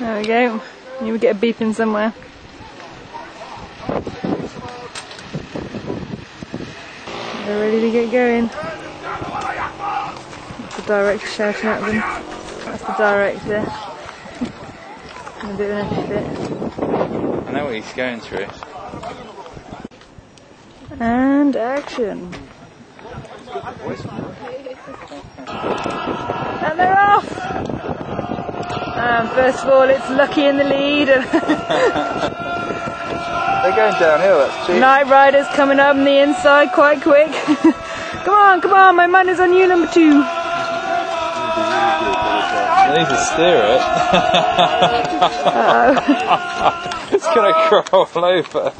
There we go. You would get a beeping somewhere. They're ready to get going. That's the director shouting at them. That's the director. A an extra bit. I know what he's going through. And action. And they're off! Um, first of all, it's Lucky in the lead. They're going downhill, that's true. Night Rider's coming up on the inside quite quick. come on, come on, my man is on you, number two. I need to steer it. it's going to crawl over.